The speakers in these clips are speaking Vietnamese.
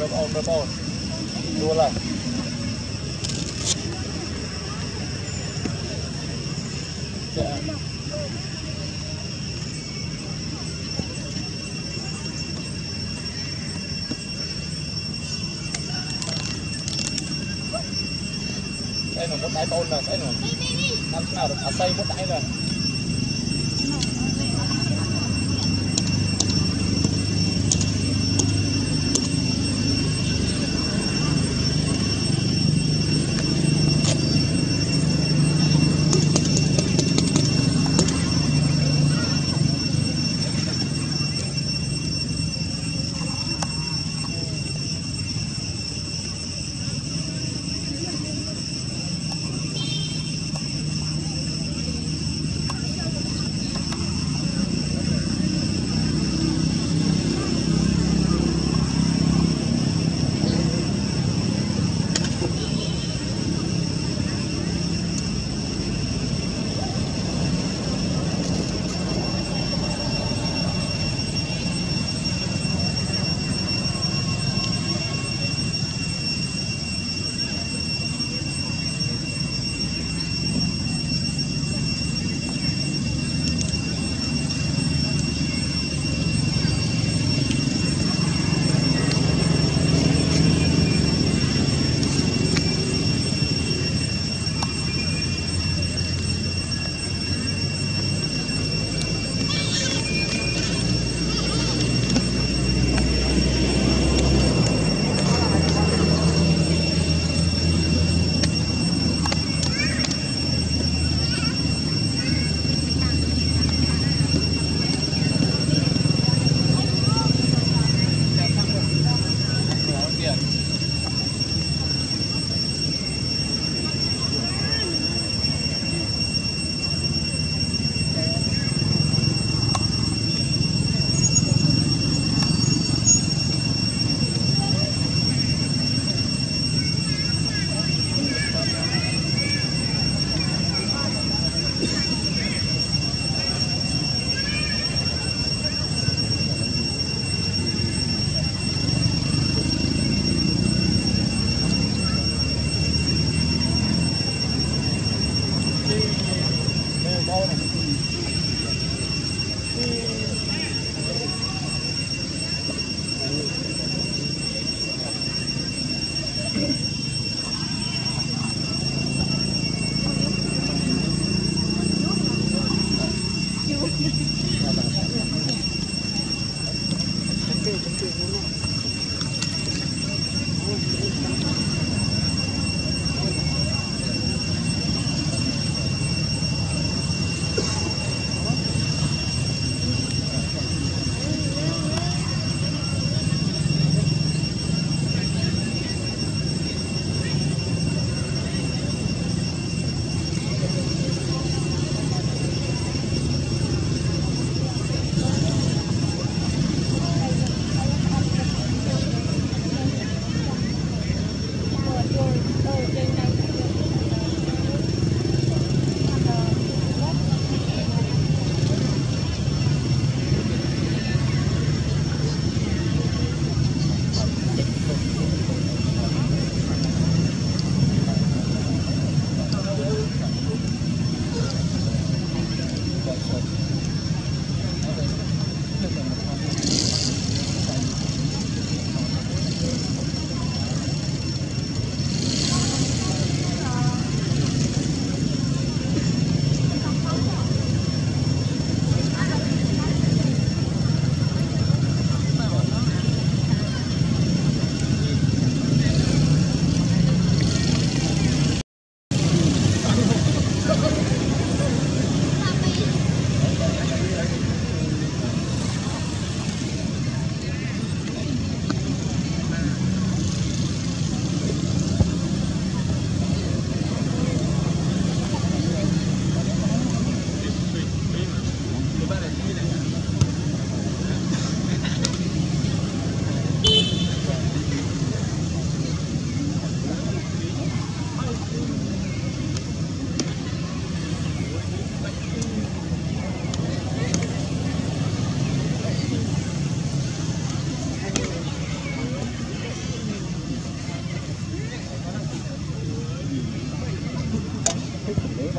Rub on, rub on. Dua lah. Yeah. Đây là một đáy bồn là sẽ nổi. Năm nào được à xây một đáy rồi.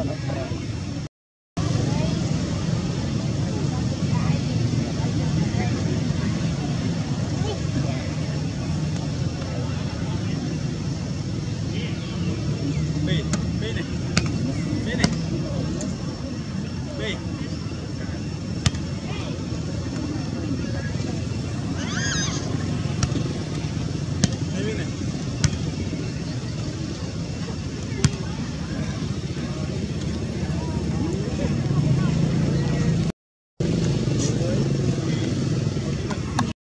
Gracias.